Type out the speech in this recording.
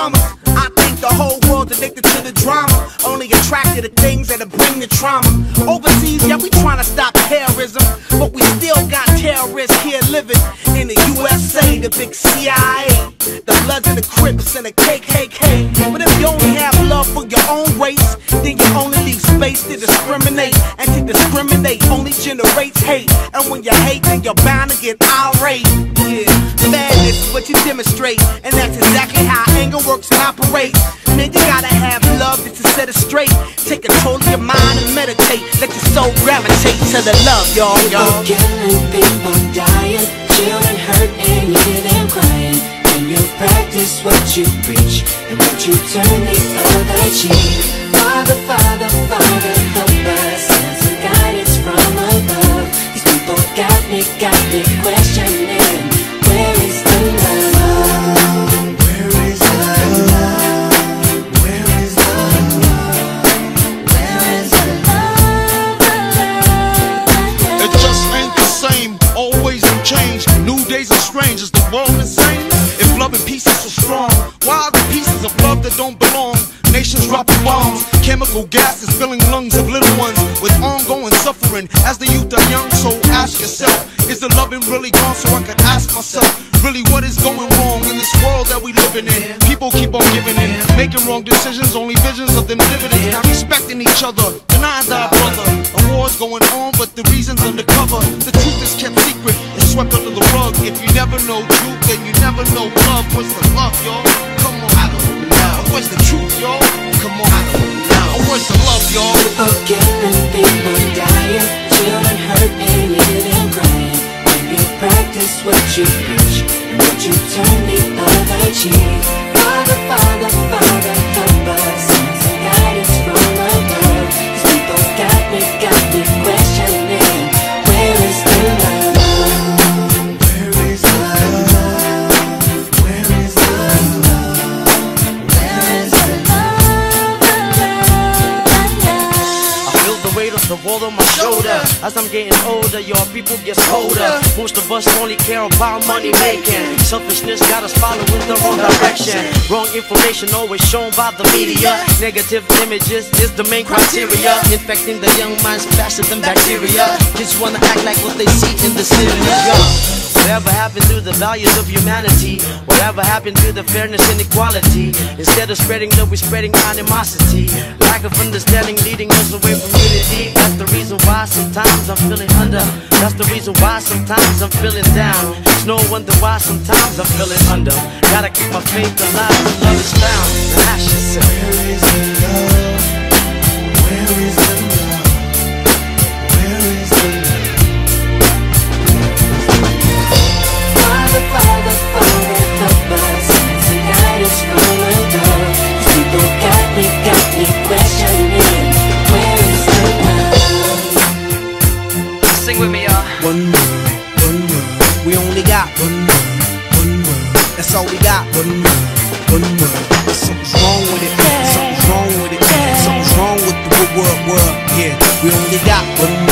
I think the whole world's addicted to the drama. Only attracted to things that'll bring the trauma. Overseas, yeah, we trying to stop terrorism. But we still got terrorists here living in the USA, the big CIA. The Bloods and the Crips and the KKK. But if you only have love for your own race, then you only leave space to discriminate. And discriminate only generates hate. And when you hate, then you're bound to get irate. Yeah, madness is what you demonstrate. And that's exactly how anger works and operates. Man, you gotta have love just to set it straight. Take control of your mind and meditate. Let your soul gravitate to the love, y'all, People y'all. killing, people dying, children hurt and you hear them crying. When you practice what you preach and what you turn the other cheek. Father, Father, Father, chemical gases filling lungs of little ones with ongoing suffering. As the youth are young, myself, really what is going wrong in this world that we living in? People keep on giving in, making wrong decisions, only visions of them dividends. Not respecting each other, denying thy brother. A war's going on, but the reason's undercover. The truth is kept secret, it's swept under the rug. If you never know truth, then you never know love. What's the love, y'all? Come on, I don't know. What's the truth, y'all? Come on, I don't know. What's the love, y'all? People you preach and what you turn on my shoulder. As I'm getting older, your people get colder. Most of us only care about money making. Selfishness got us following the wrong direction. Wrong information always shown by the media. Negative images is the main criteria. Infecting the young minds faster than bacteria. Kids wanna act like what they see in the cinema. Whatever happened to the values of humanity? Whatever happened to the fairness and equality? Instead of spreading love, we're spreading animosity. Lack of understanding leading us away from unity. That's the reason why sometimes I'm feeling under. That's the reason why sometimes I'm feeling down. It's no wonder why sometimes I'm feeling under. Gotta keep my faith alive love is found. Ask yourself. We only got one world, one world. That's all we got. One world, one world. Something's wrong with it. Something's wrong with it. Something's wrong with the world, world. Yeah, we only got one world,